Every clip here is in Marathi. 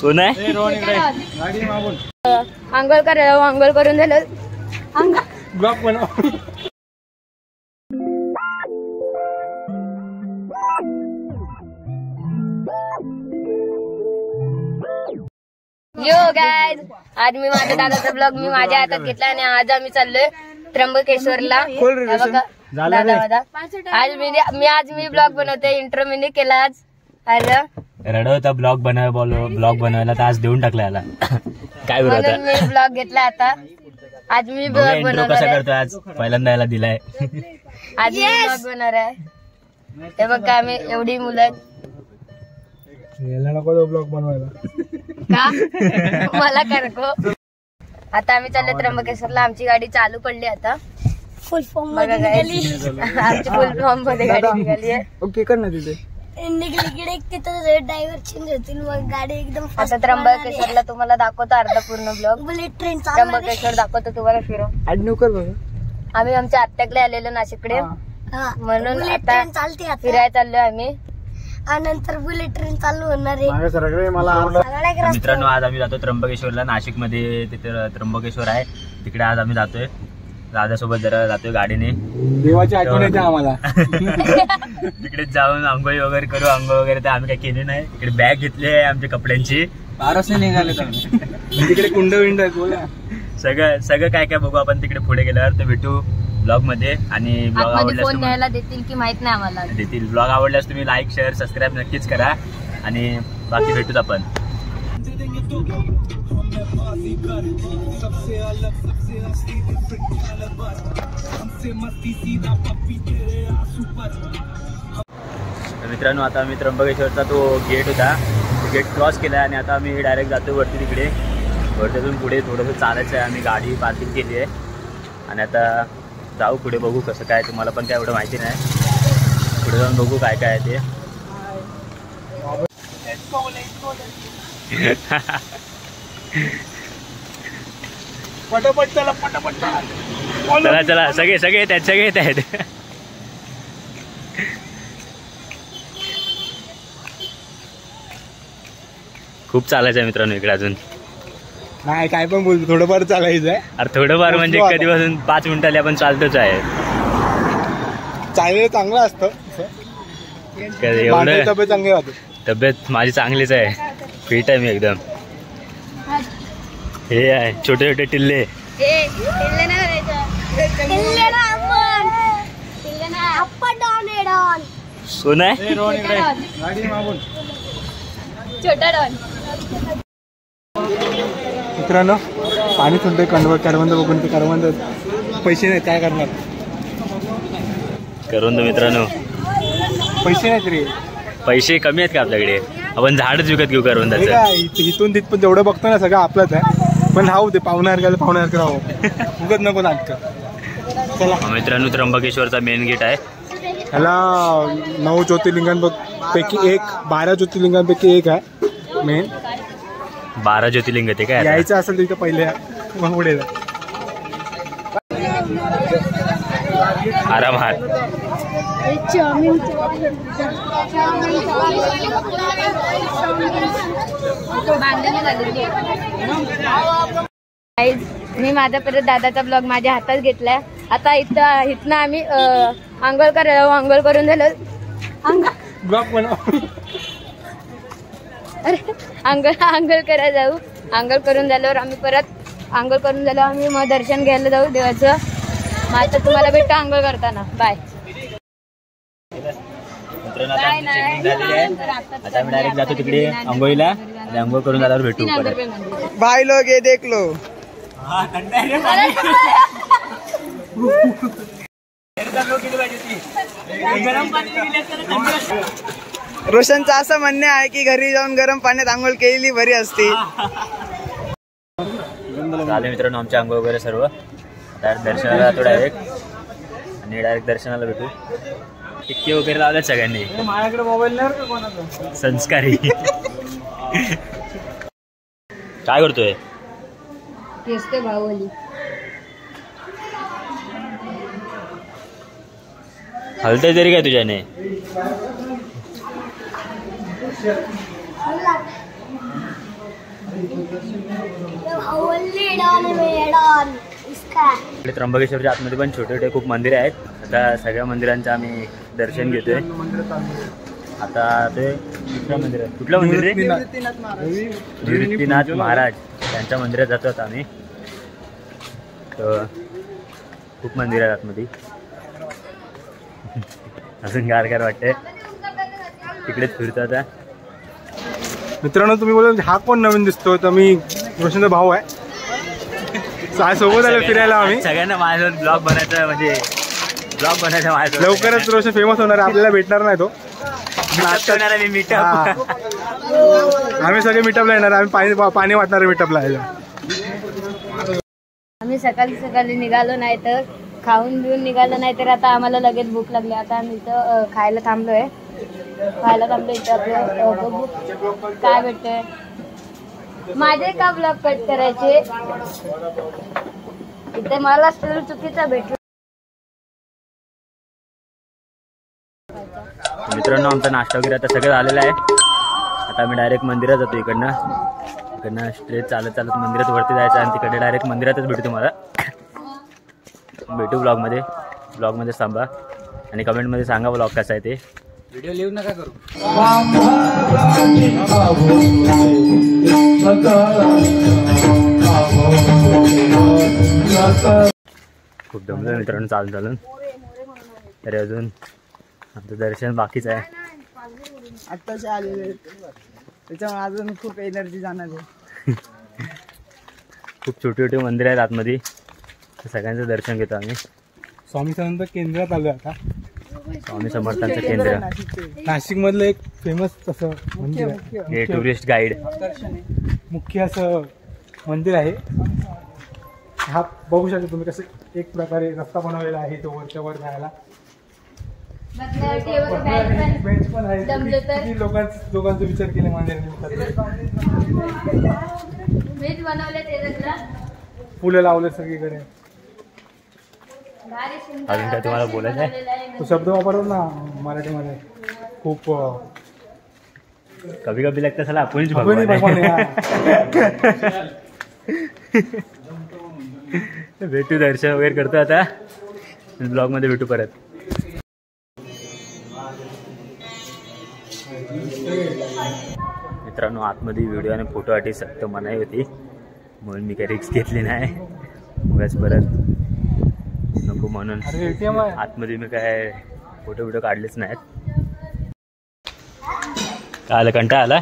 कोण आहे? आंघोळ करायला आंघोळ करून झालं. ब्लॉग बनव. यो गायज आज मी माझ्या दादाचा ब्लॉग मी माझ्या हातात घेतला आणि आज आम्ही चाललोय त्र्यंबकेश्वरला. हे बघा, दादा दादा. आज मी मी आज मी ब्लॉग बनवते. इंट्रो मी केला आज. अरे रडव होता ब्लॉग बनवाय बोलो ब्लॉग बनवायला तर आज देऊन टाकला याला. काय बरं म्हणून आता मी ब्लॉग घेतला आता. आज मी ब्लॉग इंट्रो बनवणार कसा आहे. करतो आज. पहिल्यांदा याला दिलाय. आज मी ब्लॉग बनवणार आहे. हे बघा आम्ही एवढी मुलं आहेत. याला नको तो ब्लॉग बनवायला. का? मला आता आम्ही चालले त्र्यंबकेश्वरला. आमची गाडी चालू पडली आता. Full form guys. आमची फुल फॉर्ममध्ये गाडी निघाली आहे. ओके कर ना तिथे. निघलीकडे तिथं ड्रायव्हर चेंज होतील मग गाडी एकदम आता त्र्यंबकेश्वरला तुम्हाला दाखवतो अर्धा पूर्ण ब्लॉग बुलेट ट्रेन. त्र्यंबकेश्वर दाखवतो तुम्हाला फिरून बघा आम्ही आमच्या आत्याकडे आलेलो नाशिककडे. हा. म्हणून बुलेट आता ट्रेन चालते आता. फिरायला चाललोय आम्ही. आणि नंतर बुलेट ट्रेन चालू होणार आहे. मित्रांनो आज आम्ही जातो त्र्यंबकेश्वरला. नाशिकमध्ये तिथे त्र्यंबकेश्वर आहे. तिकडे आज आम्ही जातोय. दादासोबत जरा जातोय गाडीने. देवाची आठवण येते आम्हाला. तिकडे जाऊन आंघोळी वगैरे करू आंघोळ वगैरे तर आम्ही काही केली नाही. इकडे बॅग घेतली आहे आमच्या कपड्यांची. बाराशे निघाले तिकडे कुंड विंड आहेत बोला. सगळं सगळं काय काय बघू आपण तिकडे पुढे गेल्यावर तर भेटू ब्लॉगमध्ये आणि ब्लॉग आवडल्यास न्यायला देतील की माहीत नाही आम्हाला. देतील. ब्लॉग आवडल्यास तुम्ही लाईक शेअर सबस्क्राईब नक्कीच करा. आणि बाकी भेटूच आपण. तर मित्रांनो आता आम्ही त्र्यंबकेश्वरचा तो गेट होता. गेट क्रॉस केला आणि आता आम्ही डायरेक्ट जातो वरती तिकडे. वरतीतून पुढे थोडंसं चालायचं आहे. आम्ही गाडी पार्किंग केली आहे. आणि आता जाऊ पुढे बघू कसं काय तुम्हाला पण काय एवढं माहिती नाही. पुढे जाऊन बघू काय काय आहे ते. पटापट चला पटापट चला. चला सगळे सगळे येत आहेत सगळे येत आहेत. खूप चालायचं आहे मित्रांनो इकडे अजून. नाही काय पण बोलतो थोडंफार चालायचं आहे. अरे थोडंफार म्हणजे. कधीपासून पाच मिनिटाला आपण चालतोच आहे. चाललेलं चांगलं असतं. एवढं तब्येत चांगली तब्येत माझी चांगलीच आहे. फिट आहे मी एकदम. हे आहे छोटे छोटे टिल्ले कोण आहे गाडी मागून. छोटा डॉन. मित्रांनो पाणी सुटतंय कंडव करवंद बघून ते करवंद पैसे नाहीत काय करणार? करून दो मित्रांनो. पैसे नाहीत रे पैसे कमी आहेत का आपल्याकडे? आपण झाडच विकत घेऊ करवंदाचं इथून तिथपर्यंत जेवढं बघतो ना सगळं आपलंच आहे. पण राहू दे पाहुणार गेलं पाहुणार राहू. उगत नको नाटक. चला. मित्रांनो त्र्यंबकेश्वरचा मेन गेट आहे. ह्याला नऊ ज्योतिर्लिंगांपैकी एक बारा ज्योतिर्लिंगांपैकी एक आहे मेन बारा ज्योतिर्लिंग ते काय? यायचं असेल तर इथं पहिले. मग पुढे. आरामात Guys, मी माझा परत दादाचा ब्लॉग माझ्या हातात घेतलाय. आता इथं इथनं आम्ही आंघोळ करायला आंघोळ करून झालं. अरे आंघोळ आंघोळ करायला जाऊ. आंघोळ करून झाल्यावर आम्ही परत आंघोळ करून झाल्यावर आम्ही मग दर्शन घ्यायला जाऊ देवाचं. मग आता तुम्हाला भेटतो आंघोळ करताना. बाय मित्रांनो आता आमची checking झालेली आहे. आता आम्ही डायरेक्ट जातो तिकडे आंघोळीला आणि आंघोळ करून झाल्यावर भेटू परत. भाई लोग ये देख लो. रोशनचं असं म्हणणं आहे की घरी जाऊन गरम पाण्यात आंघोळ केलेली बरी असते. झाले मित्रांनो आमचे आंघोळ वगैरे सर्व. डायरेक्ट दर्शनाला जातो डायरेक्ट आणि डायरेक्ट दर्शनाला भेटू. टिक्के वगैरे लावल्यात सगळ्यांनी. माझ्याकडे मोबाईल नाही का कोणाचा? संस्कारी. काय करतोय? भावली हलतंय तरी काय तुझ्याने? त्र्यंबकेश्वरच्या आतमध्ये पण छोटे छोटे खूप मंदिरे आहेत. आता सगळ्या मंदिरांचं आम्ही दर्शन घेतोय. आता ते कुठलं मंदिर आहे? कुठलं मंदिर निवृत्तीनाथ महाराज. त्यांच्या मंदिरात जातो आता आम्ही. तर खूप मंदिर आहेत आतमध्ये. अजून गार गार वाटते तिकडेच फिरतो आता. मित्रांनो तुम्ही बोला हा कोण नवीन दिसतोय? तर मी रोशनचा भाऊ आहे. सोबत आलो फिरायला आम्ही. सगळ्यांना माझ्यासोबत ब्लॉग बनायचं म्हणजे ब्लॉग बनायचं माझ्यासोबत लवकरच रोशन फेमस होणार आहे. आपल्याला भेटणार नाही तो. Meetup होणार आहे मी हा. मीटअप आम्ही सगळे मिटअपला येणार आम्ही पाणी पाणी वाटणार मिटअपला आम्ही सकाळी सकाळी निघालो नाही तर खाऊन बिऊन निघालो नाही तर आता आम्हाला लगेच भूक लागली. आता आम्ही इथं अं, खायला थांबलोय. खायला थांबलो इथं आपलं अं, बघू काय भेटतंय? माझे का ब्लॉग कट करायचे? इथे मला चुकीचा भेटला. मित्रांनो आमचा नाश्ता वगैरे आता सगळं झालेलं आहे. आता आम्ही डायरेक्ट मंदिरात जातो इकडनं. इकडनं स्ट्रेट चालत चालत मंदिरात वरती जायचं आणि तिकडे डायरेक्ट मंदिरातच भेटू तुम्हाला. भेटू ब्लॉगमध्ये ब्लॉगमध्ये थांबा. आणि कमेंटमध्ये सांगा ब्लॉग कसा आहे ते. व्हिडिओ लिहू नका करू. खूप दमलं मित्रांनो चालून चालून. तरी अजून. आमचं दर्शन बाकीच आहे. आत्ताचे आलेले आहेत. त्याच्यामुळे अजून खूप एनर्जी जाणार आहे. खूप छोटी छोटी मंदिरं आहेत आतमध्ये. तर सगळ्यांचं दर्शन घेतो आम्ही. स्वामी समर्थ केंद्रात आलोय आता. स्वामी समर्थांचं केंद्र. नाशिक मधलं एक फेमस असं मंदिर आहे. हे टुरिस्ट गाईड मुख्य असं मंदिर आहे. हा बघू शकता तुम्ही कसं एक प्रकारे रस्ता बनवलेला आहे तो वरच्या वर जायला. बेंच पण आहे किती लोकांच लोकांचा विचार केला मंदिर मीच बनवले ते फुलं लावले सगळीकडे अजून काय तुम्हाला बोलायचं आहे तो शब्द वापरतो ना मराठीमध्ये खूप कभी कभी लगता चला आपणच अभिनय भगवान भगवान आहे. आहे, हा. भेटू दर्शन वगैरे करतो आता ब्लॉग मध्ये भेटू परत मित्रांनो आतमध्ये व्हिडिओ आणि फोटो आठी सक्त मनाई होती. म्हणून मी काही रिक्स घेतली नाही. उगाच परत नको म्हणून अरे एटीएम आहे. आतमध्ये मी काय फोटो बिटो काढलेच नाहीत. काय आलं? कंटा आला?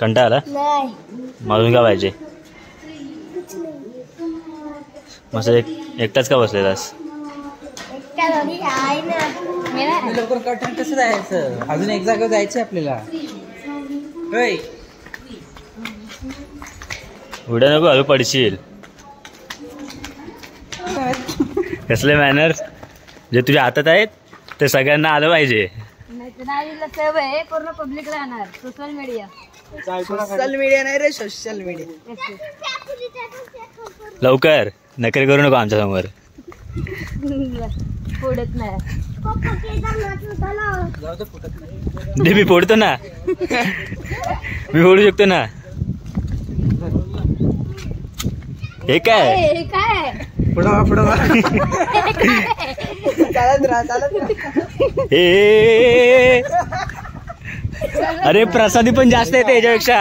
कंटा आला? नाही. मारून का पाहिजे. मस्त एक एकटाच का बसलेलास अजून एक जागा जायचं आपल्याला. उड्या नको हळू पडशील. कसले मॅनर जे तुझ्या हातात आहेत ते सगळ्यांना आलं पाहिजे. सेव आहे पूर्ण पब्लिकला येणार सोशल मीडिया सोशल मीडिया नाही रे सोशल मीडिया लवकर नकरी करू नको आमच्यासमोर. फोडत नाही. फोडतो ना. मी फोडू शकतो ना? हे काय? हे काय? पुढं पुढं चालत राहा चालत हे. अरे प्रसादी पण जास्त येते याच्यापेक्षा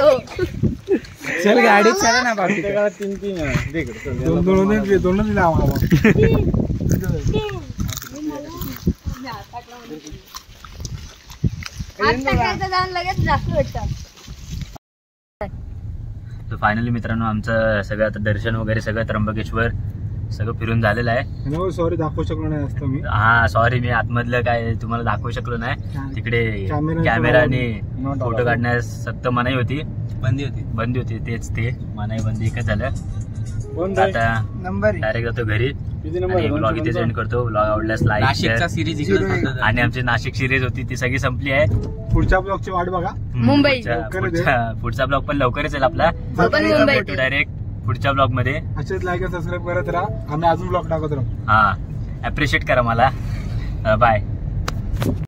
हो चल गाडी चला ना बाकी तीन तीन दोन दोन दोनच दिला आम्हाला आता काय जाऊन लगेच जास्त भेटतात तर फायनली मित्रांनो आमचं सगळं आता दर्शन वगैरे सगळं त्र्यंबकेश्वर सगळं फिरून झालेलं आहे. सॉरी दाखवू शकलो नाही असतं मी. हा सॉरी मी आतमधलं काय तुम्हाला दाखवू शकलो नाही. तिकडे कॅमेरा- कॅमेराने फोटो. काढण्यास सक्त मनाई होती. बंदी होती. बंदी होती तेच ते. मनाई बंदी एकच झालं. आता नंबर डायरेक्ट जातो घरी. आणि ब्लॉग इथे सेंड करतो. ब्लॉग आवडल्यास लाईक नाशिकचा सिरीज इकडे आणि आमची नाशिक सिरीज होती ती सगळी संपली आहे. पुढच्या ब्लॉगची वाट बघा. मुंबई. पुढचा ब्लॉग पण लवकरच येईल आपला. डायरेक्ट पुढच्या ब्लॉगमध्ये. असेच लाईक सबस्क्राईब करत राहा. आम्ही अजून ब्लॉग टाकत राहू. हा. अप्रिशिएट करा मला. बाय